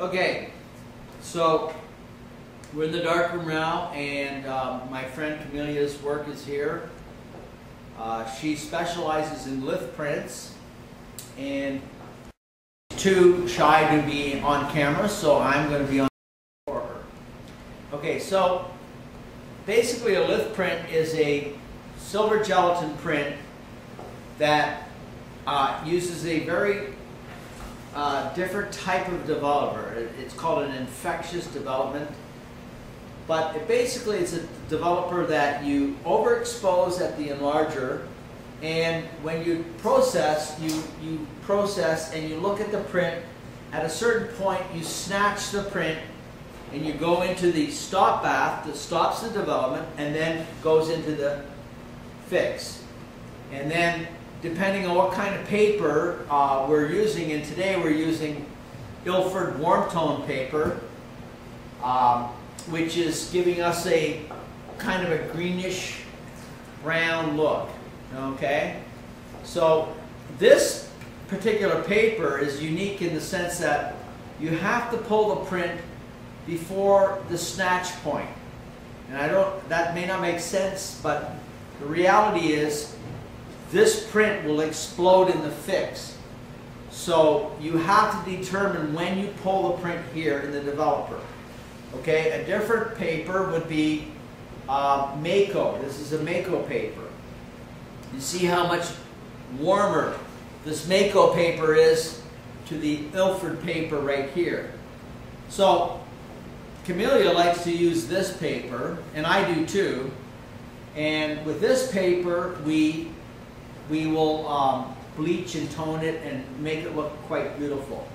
Okay, so we're in the darkroom now, and um, my friend Camelia's work is here. Uh, she specializes in lith prints, and too shy to be on camera, so I'm going to be on for her. Okay, so basically a lith print is a silver gelatin print that uh, uses a very uh, different type of developer. It- It's called an infectious development. But it basically it's a developer that you overexpose at the enlarger and when you process, you, you process and you look at the print. At a certain point, you snatch the print and you go into the stop bath that stops the development and then goes into the fix. And then, depending on what kind of paper uh, we're using, and today we're using Ilford warm tone paper, um, which is giving us a kind of a greenish brown look. Okay? So, this particular paper is unique in the sense that you have to pull the print before the snatch point. And I don't, that may not make sense, but the reality is this print will explode in the fix. So you have to determine when you pull the print here in the developer. Okay, a different paper would be uh, Maco. This is a Maco paper. You see how much warmer this Maco paper is to the Ilford paper right here. So Camellia likes to use this paper, and I do too. And with this paper, we we will um, bleach and tone it and make it look quite beautiful.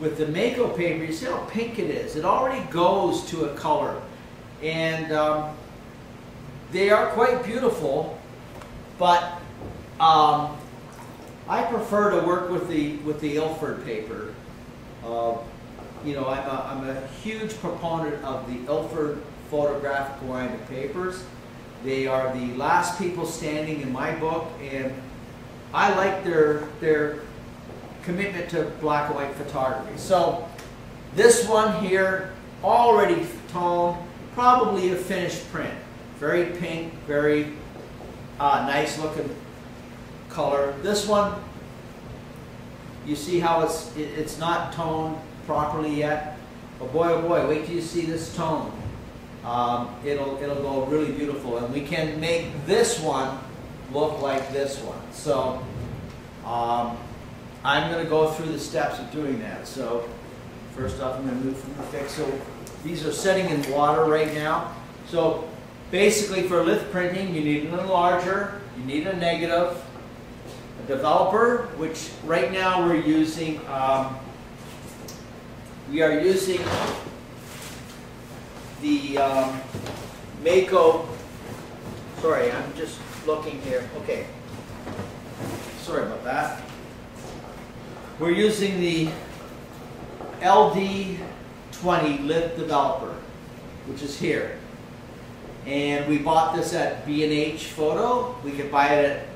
With the Maco paper, you see how pink it is. It already goes to a color, and um, they are quite beautiful. But um, I prefer to work with the with the Ilford paper. Uh, you know, I'm a, I'm a huge proponent of the Ilford photographic line of papers. They are the last people standing in my book, and I like their their commitment to black and white photography. So this one here, already toned, probably a finished print. Very pink, very uh, nice looking color. This one, you see how it's it, it's not toned properly yet. But boy, oh boy, wait till you see this tone. Um, it'll it'll go really beautiful, and we can make this one look like this one. So um, I'm going to go through the steps of doing that. So first off, I'm going to move from the fix. So these are setting in water right now. So basically, for lith printing, you need an enlarger, you need a negative, a developer, which right now we're using. Um, we are using the um, Maco, sorry, I'm just looking here, okay. Sorry about that. We're using the LD20 lith developer, which is here. And we bought this at B&H Photo. We could buy it at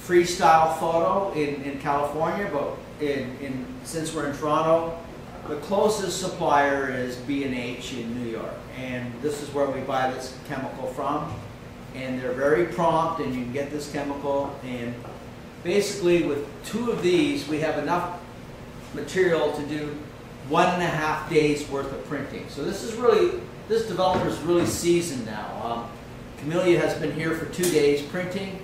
Freestyle Photo in, in California, but in, in, since we're in Toronto, the closest supplier is B&H in New York, and this is where we buy this chemical from. And they're very prompt, and you can get this chemical. And basically, with two of these, we have enough material to do one and a half days worth of printing. So this is really, this developer is really seasoned now. Um, Camellia has been here for two days printing,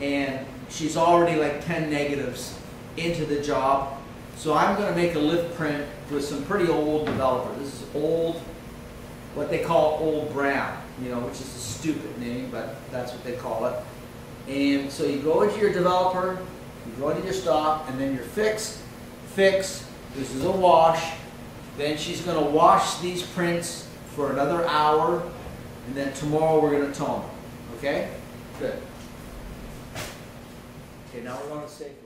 and she's already like 10 negatives into the job. So I'm going to make a lith print with some pretty old developer. This is old, what they call old brown, you know, which is a stupid name, but that's what they call it. And so you go into your developer, you go into your stop, and then your fix, fix, this is a wash. Then she's going to wash these prints for another hour, and then tomorrow we're going to tone them. Okay? Good. Okay, now we're going to safe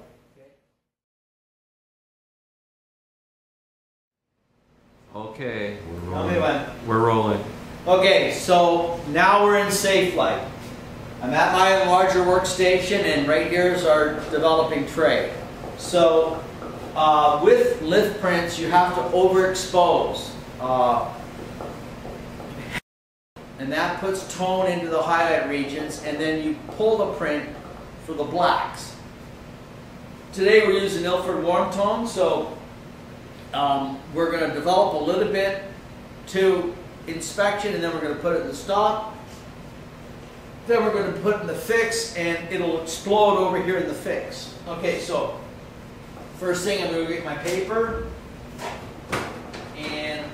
Okay? Okay, we're Tell me rolling. when. We're rolling. Okay, so now we're in safe light. I'm at my larger workstation and right here is our developing tray. So uh, with lith prints, you have to overexpose. Uh, and that puts tone into the highlight regions, and then you pull the print for the blacks. Today we're using Ilford Warm Tone, so um, we're going to develop a little bit to inspection, and then we're going to put it in the stock. Then we're going to put in the fix, and it'll explode over here in the fix. Okay, so first thing I'm going to get my paper, and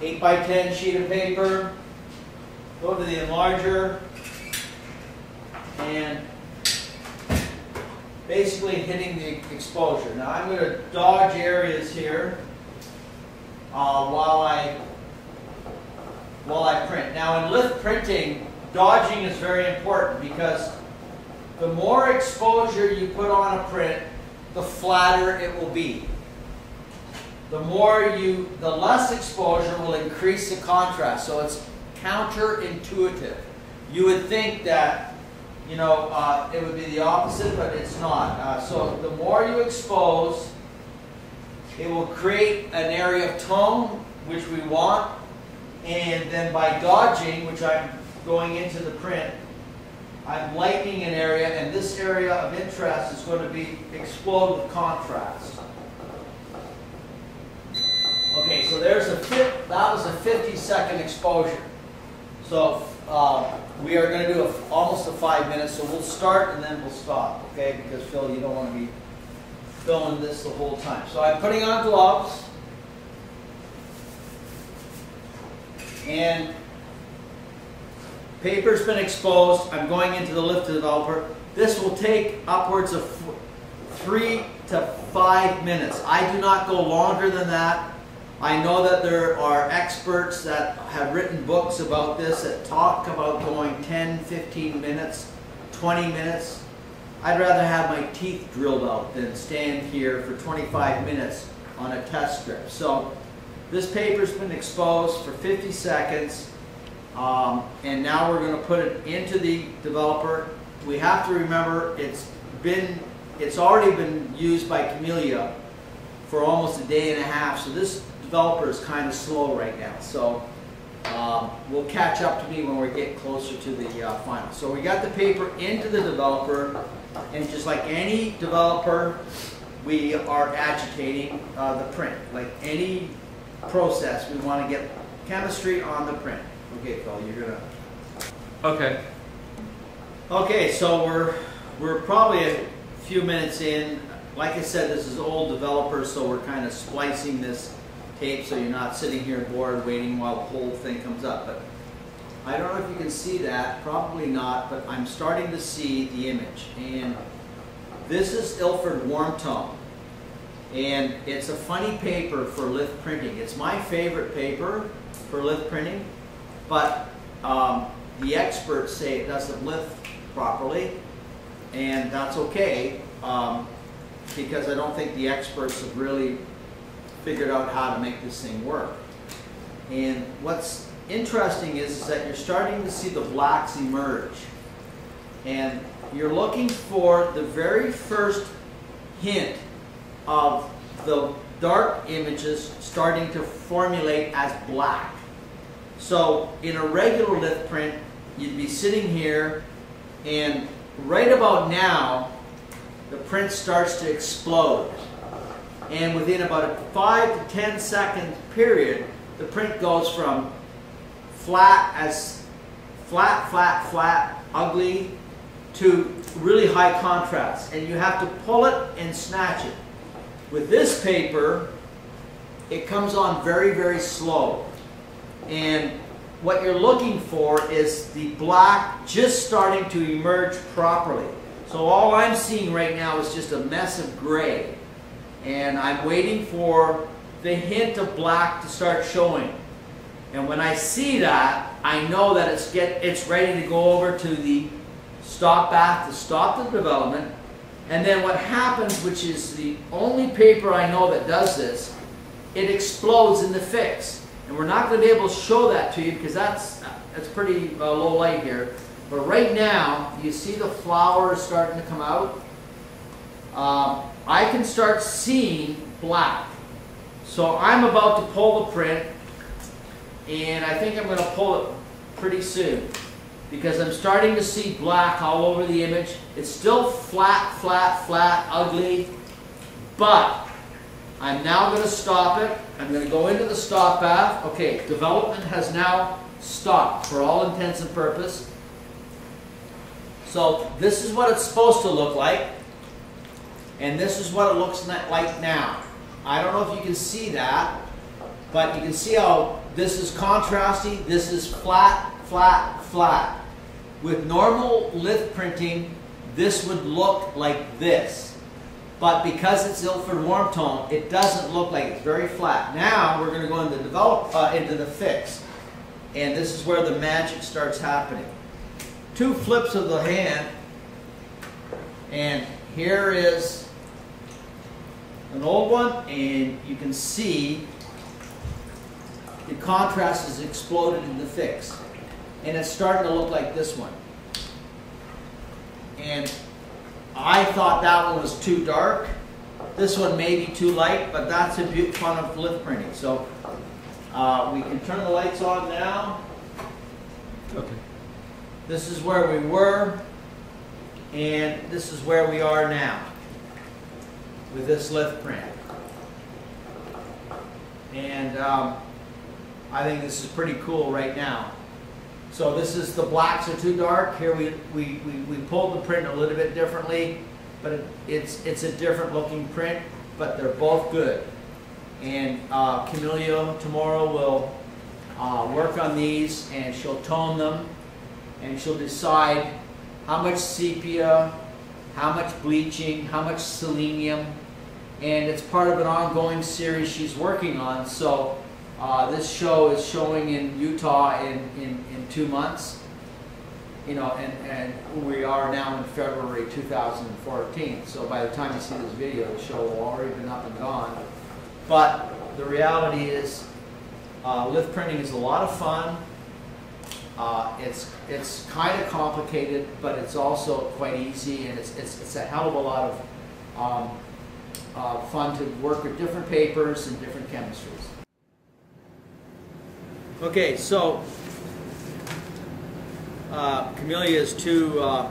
8 by 10 sheet of paper, go to the enlarger, and basically hitting the exposure. Now I'm going to dodge areas here uh, while I while I print. Now in lith printing, dodging is very important because the more exposure you put on a print, the flatter it will be. The more you, the less exposure will increase the contrast. So it's counterintuitive. You would think that, you know, uh, it would be the opposite, but it's not. Uh, so the more you expose, it will create an area of tone, which we want, and then by dodging, which I'm going into the print, I'm lightening an area, and this area of interest is going to be explode with contrast. Okay, so there's a that was a 50 second exposure. So uh, we are going to do a, almost a five minutes, so we'll start and then we'll stop, okay? Because Phil, you don't want to be filming this the whole time. So I'm putting on gloves. And paper's been exposed. I'm going into the lith developer. This will take upwards of three to five minutes. I do not go longer than that. I know that there are experts that have written books about this that talk about going 10, 15 minutes, 20 minutes. I'd rather have my teeth drilled out than stand here for 25 minutes on a test strip. So this paper's been exposed for 50 seconds, um, and now we're going to put it into the developer. We have to remember it's been, it's already been used by Camellia for almost a day and a half, so this developer is kind of slow right now. So um, will catch up to me when we get closer to the uh, final. So we got the paper into the developer, and just like any developer, we are agitating uh, the print. Like any process, we want to get chemistry on the print. Okay, Phil, you're gonna. Okay. Okay, so we're we're probably a few minutes in. Like I said, this is old developer, so we're kind of splicing this tape so you're not sitting here bored waiting while the whole thing comes up. But I don't know if you can see that, probably not, but I'm starting to see the image. And this is Ilford Warm Tone. And it's a funny paper for lith printing. It's my favorite paper for lith printing, but um, the experts say it doesn't lith properly, and that's okay, um, because I don't think the experts have really figured out how to make this thing work. And what's interesting is, is that you're starting to see the blacks emerge. And you're looking for the very first hint of the dark images starting to formulate as black. So in a regular lith print, you'd be sitting here and right about now, the print starts to explode and within about a 5 to 10 second period, the print goes from flat as flat, flat, flat, ugly, to really high contrast. And you have to pull it and snatch it. With this paper, it comes on very, very slow. And what you're looking for is the black just starting to emerge properly. So all I'm seeing right now is just a mess of gray and I'm waiting for the hint of black to start showing. And when I see that, I know that it's get it's ready to go over to the stop bath to stop the development. And then what happens, which is the only paper I know that does this, it explodes in the fix. And we're not going to be able to show that to you because that's that's pretty uh, low light here. But right now, you see the flowers starting to come out? um, I can start seeing black. So I'm about to pull the print, and I think I'm going to pull it pretty soon because I'm starting to see black all over the image. It's still flat, flat, flat, ugly, but I'm now going to stop it. I'm going to go into the stop bath. Okay, development has now stopped for all intents and purpose. So this is what it's supposed to look like. And this is what it looks like now. I don't know if you can see that, but you can see how this is contrasty, this is flat, flat, flat. With normal lith printing, this would look like this. But because it's Ilford warm tone, it doesn't look like it's very flat. Now we're going to go into develop uh, into the fix, and this is where the magic starts happening. Two flips of the hand, and here is an old one, and you can see the contrast has exploded in the fix. And it's starting to look like this one. And I thought that one was too dark. This one may be too light, but that's a bit fun of lith printing. So uh, we can turn the lights on now. Okay. This is where we were, and this is where we are now with this lith print. And um, I think this is pretty cool right now. So this is the blacks are too dark. Here we, we, we, we pulled the print a little bit differently, but it, it's, it's a different looking print, but they're both good. And uh, Camellia tomorrow will uh, work on these and she'll tone them and she'll decide how much sepia, how much bleaching, how much selenium, and it's part of an ongoing series she's working on. So uh, this show is showing in Utah in, in, in two months. You know, and, and we are now in February 2014. So by the time you see this video, the show will already been up and gone. But the reality is, uh, lith printing is a lot of fun. Uh, it's it's kind of complicated, but it's also quite easy, and it's it's, it's a hell of a lot of um, uh, fun to work with different papers and different chemistries. Okay, so uh, Camellia is too uh,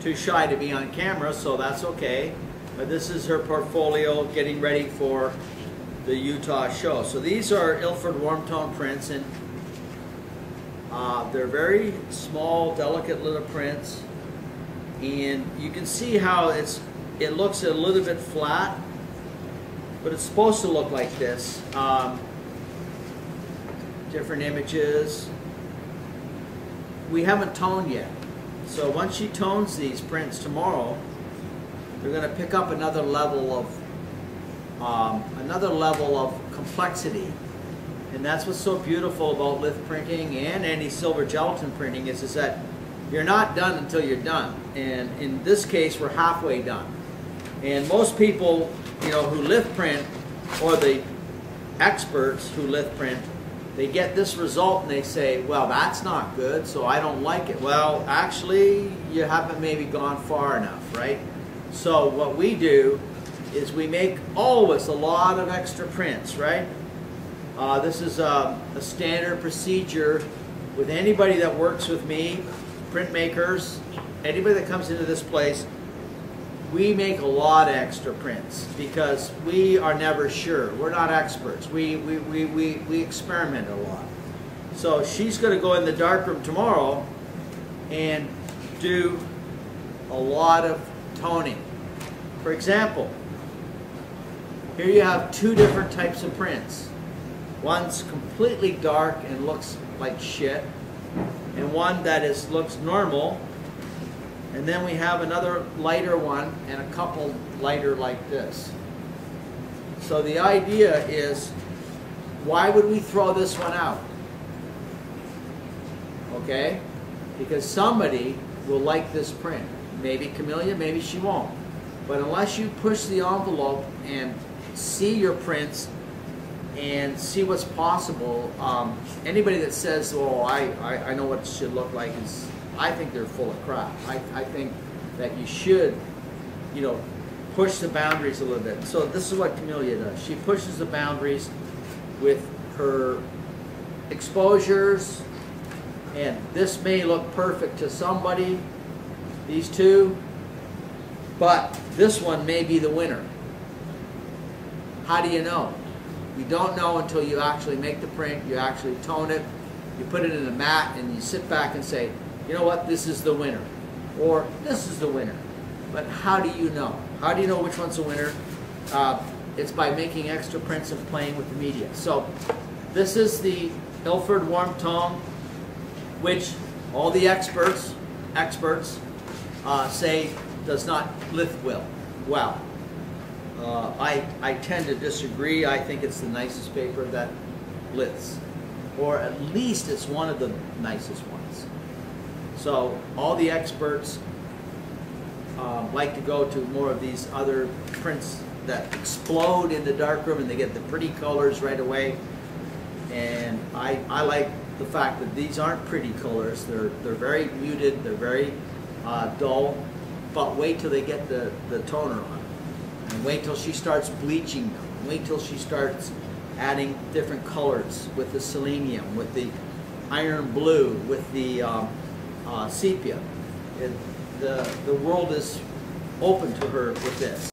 too shy to be on camera, so that's okay. But this is her portfolio getting ready for the Utah show. So these are Ilford warm tone prints, and uh, they're very small, delicate little prints. And you can see how it's it looks a little bit flat, but it's supposed to look like this. Um, different images. We haven't toned yet. So once she tones these prints tomorrow, they're going to pick up another level of um, another level of complexity. And that's what's so beautiful about lith printing and any silver gelatin printing is, is that you're not done until you're done. And in this case, we're halfway done. And most people, you know, who lith print, or the experts who lith print, they get this result and they say, well, that's not good, so I don't like it. Well, actually, you haven't maybe gone far enough, right? So what we do is we make always a lot of extra prints, right? Uh, this is a, a standard procedure with anybody that works with me, printmakers, anybody that comes into this place, we make a lot of extra prints because we are never sure. We're not experts. We, we, we, we, we experiment a lot. So she's going to go in the darkroom tomorrow and do a lot of toning. For example, here you have two different types of prints. One's completely dark and looks like shit, and one that is looks normal and then we have another lighter one and a couple lighter like this. So the idea is, why would we throw this one out? Okay? Because somebody will like this print. Maybe Camellia, maybe she won't. But unless you push the envelope and see your prints and see what's possible, um, anybody that says, oh, I, I, I know what it should look like is I think they're full of crap. I, I think that you should, you know, push the boundaries a little bit. So this is what Camellia does. She pushes the boundaries with her exposures, and this may look perfect to somebody, these two, but this one may be the winner. How do you know? You don't know until you actually make the print, you actually tone it, you put it in a mat, and you sit back and say, you know what, this is the winner, or this is the winner. But how do you know? How do you know which one's the winner? Uh, it's by making extra prints and playing with the media. So this is the Ilford Warm Tone, which all the experts, experts, uh, say does not lith well. Well, uh, I, I tend to disagree. I think it's the nicest paper that liths, or at least it's one of the nicest ones. So all the experts um, like to go to more of these other prints that explode in the darkroom and they get the pretty colors right away. And I, I like the fact that these aren't pretty colors. They're, they're very muted, they're very uh, dull, but wait till they get the, the toner on. And wait till she starts bleaching them. Wait till she starts adding different colors with the selenium, with the iron blue, with the um, Uh, sepia. It, the, the world is open to her with this.